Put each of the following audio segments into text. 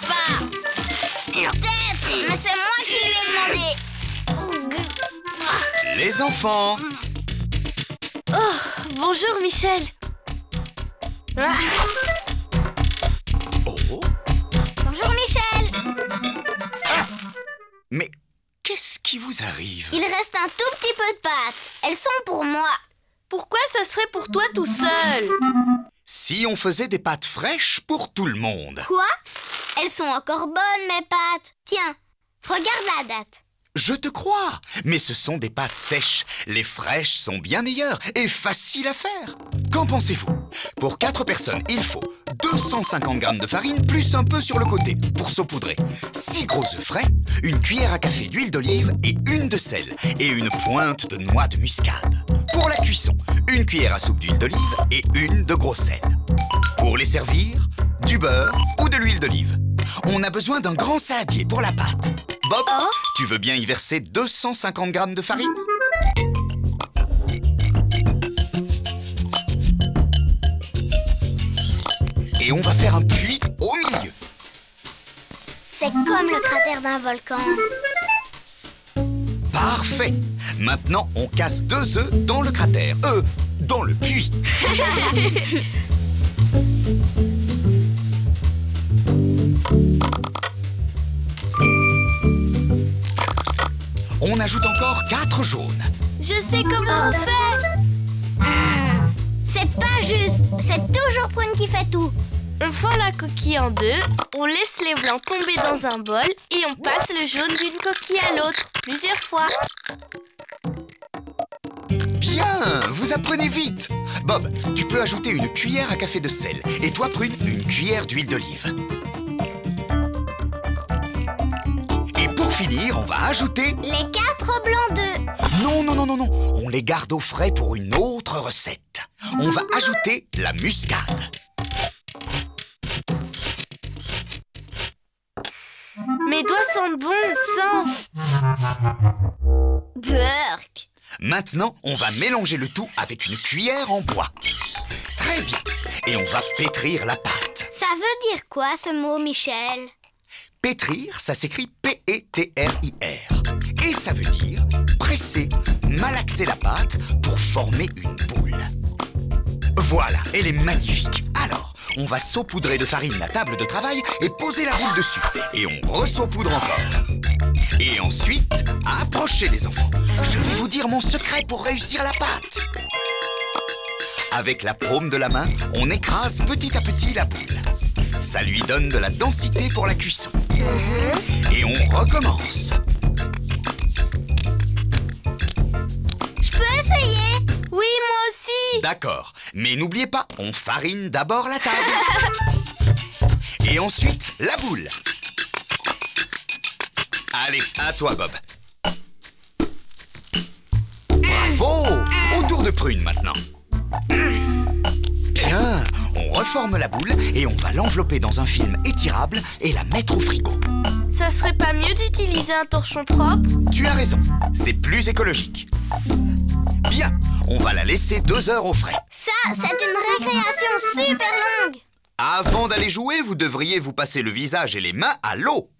papa. Peut-être, mais c'est moi qui lui ai demandé. Les enfants Oh, bonjour Michel. Ah, Oh Bonjour Michel. Mais qu'est-ce qui vous arrive? Il reste un tout petit peu de pâtes. Elles sont pour moi. pourquoi ça serait pour toi tout seul? Si on faisait des pâtes fraîches pour tout le monde Quoi? Elles sont encore bonnes mes pâtes. Tiens, regarde la date. Je te crois Mais ce sont des pâtes sèches. Les fraîches sont bien meilleures et faciles à faire. Qu'en pensez-vous? Pour 4 personnes, il faut 250 grammes de farine plus un peu sur le côté pour saupoudrer. 6 gros œufs frais, une cuillère à café d'huile d'olive et une de sel et une pointe de noix de muscade. Pour la cuisson, une cuillère à soupe d'huile d'olive et une de gros sel. Pour les servir, du beurre ou de l'huile d'olive. On a besoin d'un grand saladier pour la pâte. Bob, Oh. tu veux bien y verser 250 grammes de farine? Et on va faire un puits au milieu. C'est comme le cratère d'un volcan. Parfait Maintenant, on casse deux œufs dans le cratère. Euh, dans le puits. ajoute encore quatre jaunes. Je sais comment on fait. C'est pas juste. C'est toujours Prune qui fait tout. On fend la coquille en deux, on laisse les blancs tomber dans un bol et on passe le jaune d'une coquille à l'autre plusieurs fois. Bien, vous apprenez vite. Bob, tu peux ajouter une cuillère à café de sel. Et toi, Prune, une cuillère d'huile d'olive. Finir, on va ajouter... Les quatre blancs d'œufs. Non, non, non, non, non. On les garde au frais pour une autre recette. On va ajouter la muscade. Mes doigts sentent bon, sang. Burk. Maintenant, on va mélanger le tout avec une cuillère en bois. Très bien. Et on va pétrir la pâte. Ça veut dire quoi ce mot, Michel? Pétrir, ça s'écrit P-E-T-R-I-R. Et ça veut dire presser, malaxer la pâte pour former une boule. Voilà, elle est magnifique. Alors, on va saupoudrer de farine la table de travail et poser la boule dessus. Et on ressaupoudre encore. Et ensuite, approchez les enfants. Je vais vous dire mon secret pour réussir la pâte. Avec la paume de la main, on écrase petit à petit la boule. Ça lui donne de la densité pour la cuisson. Et on recommence. Je peux essayer? Oui, moi aussi. D'accord. Mais n'oubliez pas, on farine d'abord la table. Et ensuite, la boule. Allez, à toi, Bob. Bravo Au tour de prune maintenant. Bien. On reforme la boule et on va l'envelopper dans un film étirable et la mettre au frigo. Ça serait pas mieux d'utiliser un torchon propre? Tu as raison, c'est plus écologique. Bien, on va la laisser deux heures au frais. Ça, c'est une récréation super longue Avant d'aller jouer, vous devriez vous passer le visage et les mains à l'eau.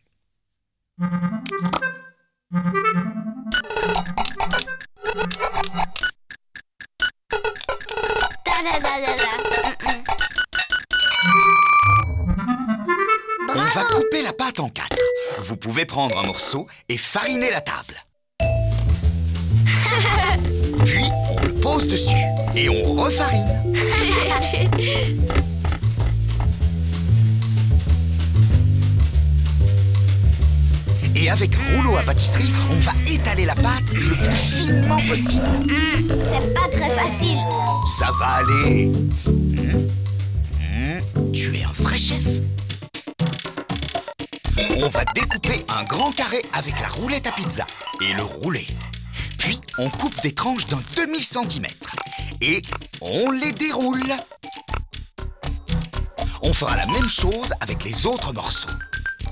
La pâte en quatre. Vous pouvez prendre un morceau et fariner la table. Puis, on le pose dessus et on refarine. Et avec un rouleau à pâtisserie, on va étaler la pâte le plus finement possible. C'est pas très facile. Ça va aller. Hmm Hmm Tu es un vrai chef. On va découper un grand carré avec la roulette à pizza et le rouler. Puis, on coupe des tranches d'un demi-centimètre et on les déroule. On fera la même chose avec les autres morceaux.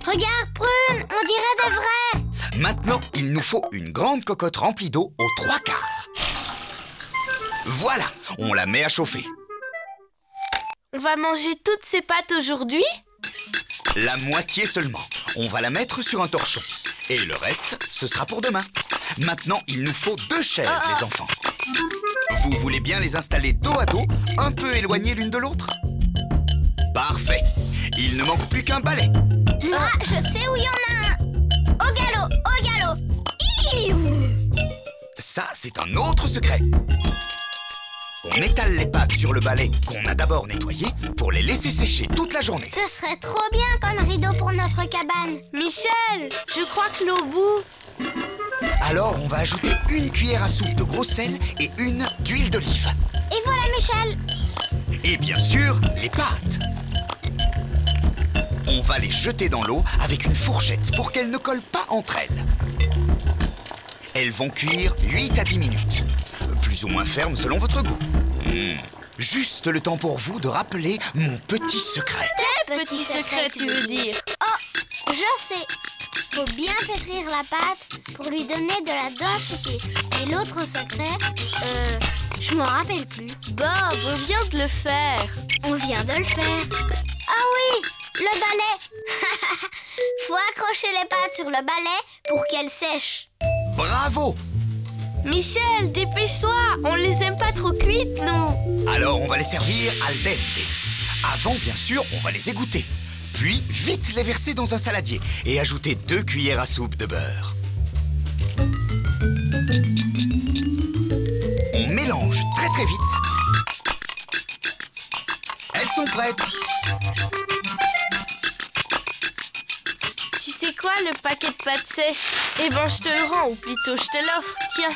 Regarde, Prune, on dirait des vrais. Maintenant, il nous faut une grande cocotte remplie d'eau aux trois quarts. Voilà, on la met à chauffer. On va manger toutes ces pâtes aujourd'hui? La moitié seulement. On va la mettre sur un torchon. Et le reste, ce sera pour demain. Maintenant, il nous faut deux chaises, les enfants. Vous voulez bien les installer dos à dos, un peu éloignées l'une de l'autre? Parfait. Il ne manque plus qu'un balai. Moi, je sais où il y en a un. Au galop, au galop. Ça, c'est un autre secret. On étale les pâtes sur le balai qu'on a d'abord nettoyé pour les laisser sécher toute la journée. Ce serait trop bien comme rideau pour notre cabane. Michel, je crois que l'eau bout. Alors, on va ajouter une cuillère à soupe de gros sel et une d'huile d'olive. Et voilà, Michel. Et bien sûr, les pâtes. On va les jeter dans l'eau avec une fourchette pour qu'elles ne collent pas entre elles. Elles vont cuire 8 à 10 minutes. Plus ou moins fermes selon votre goût. Juste le temps pour vous de rappeler mon petit secret. Petit secret, tu veux dire Oh, je sais. Faut bien pétrir la pâte pour lui donner de la densité. Et l'autre secret, euh, je m'en rappelle plus. Bob, on vient de le faire. On vient de le faire. Ah oui, le balai. Faut accrocher les pâtes sur le balai pour qu'elles sèchent. Bravo Michel, dépêche-toi, on les aime pas trop cuites, nous. Alors, on va les servir al dente. Avant, bien sûr, on va les égoutter. Puis, vite les verser dans un saladier et ajouter deux cuillères à soupe de beurre. On mélange très très vite. Elles sont prêtes. Sais quoi, le paquet de pâtes sèches Eh ben, je te le rends, ou plutôt, je te l'offre. Tiens.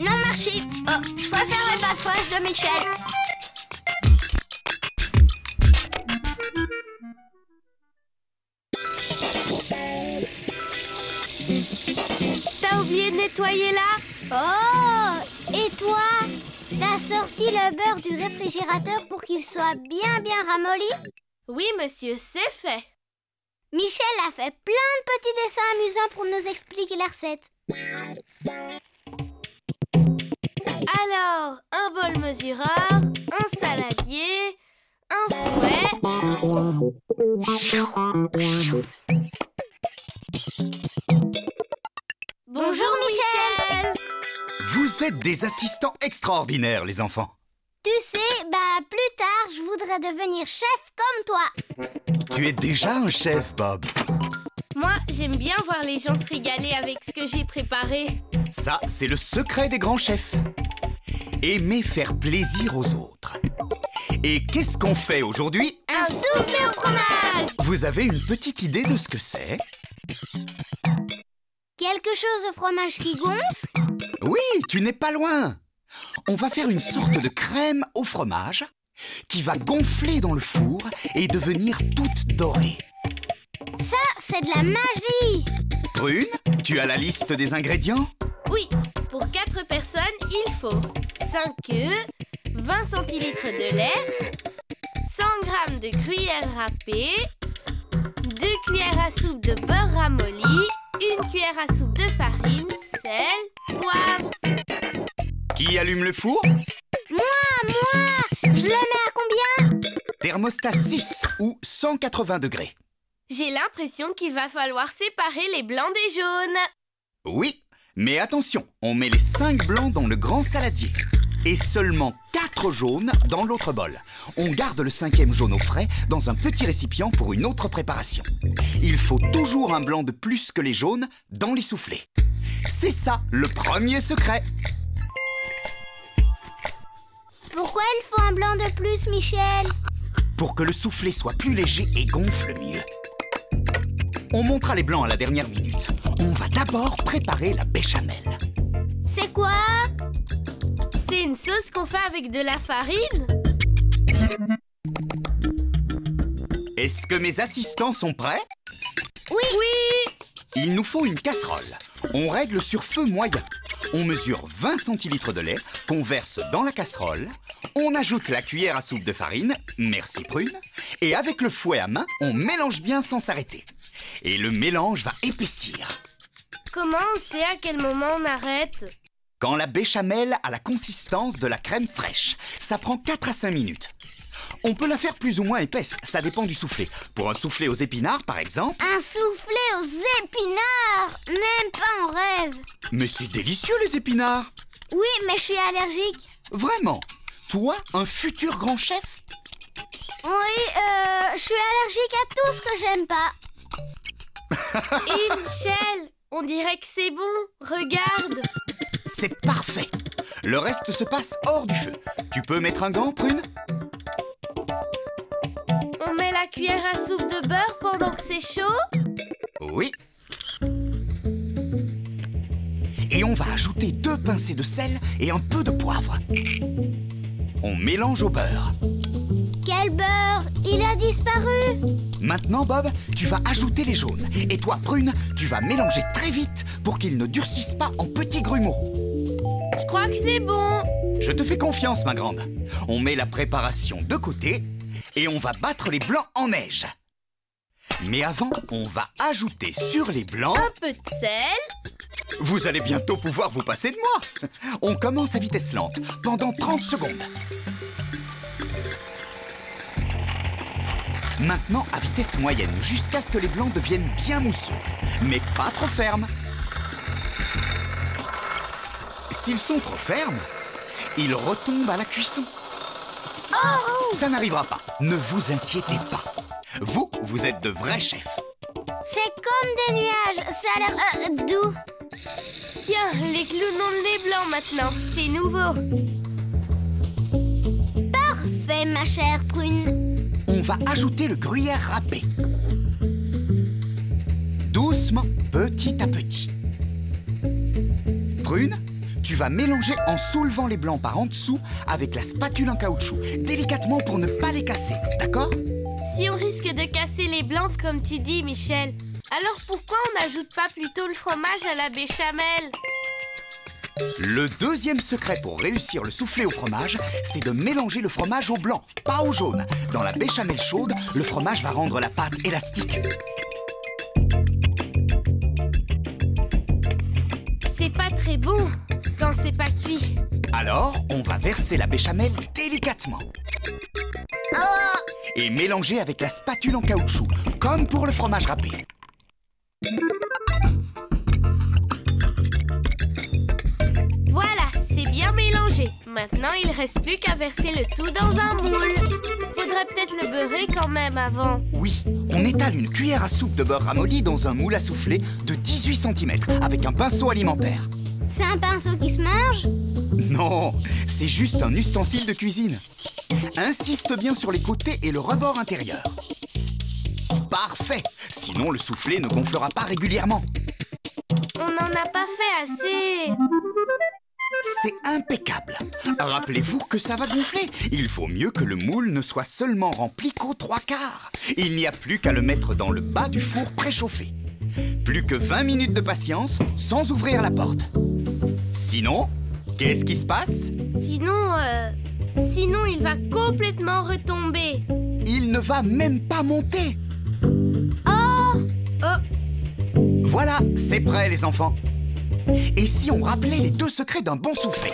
Non, merci. Oh, je préfère les pâtes fraîches de Michel. T'as oublié de nettoyer là? Oh Et toi? T'as sorti le beurre du réfrigérateur pour qu'il soit bien bien ramolli? Oui, monsieur, c'est fait. Michel a fait plein de petits dessins amusants pour nous expliquer la recette. Alors, un bol mesureur, un saladier, un fouet. Bonjour Michel Vous êtes des assistants extraordinaires, les enfants. Tu sais, bah plus tard, je voudrais devenir chef comme toi. Tu es déjà un chef, Bob. Moi, j'aime bien voir les gens se régaler avec ce que j'ai préparé. Ça, c'est le secret des grands chefs. Aimer faire plaisir aux autres. Et qu'est-ce qu'on fait aujourd'hui? Un soufflé au fromage Vous avez une petite idée de ce que c'est? Quelque chose de fromage qui gonfle? Oui, tu n'es pas loin. On va faire une sorte de crème au fromage qui va gonfler dans le four et devenir toute dorée. Ça, c'est de la magie Prune, tu as la liste des ingrédients? Oui, pour 4 personnes, il faut 5 œufs, 20 centilitres de lait, 100 g de gruyère râpée, 2 cuillères à soupe de beurre ramolli, une cuillère à soupe de farine, sel, poivre. Qui allume le four? Moi, moi le mets à combien? Thermostat 6 ou 180 degrés. J'ai l'impression qu'il va falloir séparer les blancs des jaunes. Oui, mais attention, on met les 5 blancs dans le grand saladier. Et seulement 4 jaunes dans l'autre bol. On garde le cinquième jaune au frais dans un petit récipient pour une autre préparation. Il faut toujours un blanc de plus que les jaunes dans les soufflets. C'est ça le premier secret. Pourquoi il faut un blanc de plus, Michel Pour que le soufflet soit plus léger et gonfle mieux. On montera les blancs à la dernière minute. On va d'abord préparer la béchamel. C'est quoi C'est une sauce qu'on fait avec de la farine Est-ce que mes assistants sont prêts Oui Oui Il nous faut une casserole. On règle sur feu moyen. On mesure 20 centilitres de lait qu'on verse dans la casserole. On ajoute la cuillère à soupe de farine, merci prune. Et avec le fouet à main, on mélange bien sans s'arrêter. Et le mélange va épaissir. Comment on sait à quel moment on arrête? Quand la béchamel a la consistance de la crème fraîche, ça prend 4 à 5 minutes. On peut la faire plus ou moins épaisse, ça dépend du soufflé. Pour un soufflé aux épinards, par exemple. Un soufflé aux épinards Même pas en rêve Mais c'est délicieux les épinards Oui, mais je suis allergique. Vraiment Toi, un futur grand chef? Oui, euh, je suis allergique à tout ce que j'aime pas. Et Michel, on dirait que c'est bon. Regarde. C'est parfait Le reste se passe hors du feu. Tu peux mettre un gant, prune? La cuillère à soupe de beurre pendant que c'est chaud. Oui. Et on va ajouter deux pincées de sel et un peu de poivre. On mélange au beurre. Quel beurre? Il a disparu Maintenant, Bob, tu vas ajouter les jaunes. Et toi, Prune, tu vas mélanger très vite pour qu'ils ne durcissent pas en petits grumeaux. Je crois que c'est bon. Je te fais confiance, ma grande. On met la préparation de côté et on va battre les blancs en neige. Mais avant, on va ajouter sur les blancs... Un peu de sel. Vous allez bientôt pouvoir vous passer de moi. On commence à vitesse lente pendant 30 secondes. Maintenant à vitesse moyenne jusqu'à ce que les blancs deviennent bien mousseux, mais pas trop fermes. S'ils sont trop fermes, ils retombent à la cuisson. Ça n'arrivera pas, ne vous inquiétez pas. Vous, vous êtes de vrais chefs. C'est comme des nuages, ça a l'air euh, doux. Tiens, les clowns ont le nez blanc maintenant. C'est nouveau. Parfait, ma chère prune. On va ajouter le gruyère râpé. Doucement, petit à petit. Prune, tu vas mélanger en soulevant les blancs par en dessous avec la spatule en caoutchouc, délicatement pour ne pas les casser, d'accord? Si on risque de casser les blancs comme tu dis, Michel, alors pourquoi on n'ajoute pas plutôt le fromage à la béchamel? Le deuxième secret pour réussir le soufflé au fromage, c'est de mélanger le fromage au blanc, pas au jaune. Dans la béchamel chaude, le fromage va rendre la pâte élastique. C'est pas très bon quand c'est pas cuit. Alors, on va verser la béchamel délicatement. Et mélanger avec la spatule en caoutchouc, comme pour le fromage râpé. Voilà, c'est bien mélangé. Maintenant, il reste plus qu'à verser le tout dans un moule. Faudrait peut-être le beurrer quand même avant. Oui, on étale une cuillère à soupe de beurre ramolli dans un moule à souffler de 18 cm avec un pinceau alimentaire. C'est un pinceau qui se mange Non, c'est juste un ustensile de cuisine. Insiste bien sur les côtés et le rebord intérieur. Parfait Sinon, le soufflé ne gonflera pas régulièrement. On n'en a pas fait assez. C'est impeccable. Rappelez-vous que ça va gonfler. Il faut mieux que le moule ne soit seulement rempli qu'aux trois quarts. Il n'y a plus qu'à le mettre dans le bas du four préchauffé. Plus que 20 minutes de patience sans ouvrir la porte. Sinon, qu'est-ce qui se passe? Sinon, euh, sinon il va complètement retomber. Il ne va même pas monter. Oh Oh, Voilà, c'est prêt les enfants. Et si on rappelait les deux secrets d'un bon soufflé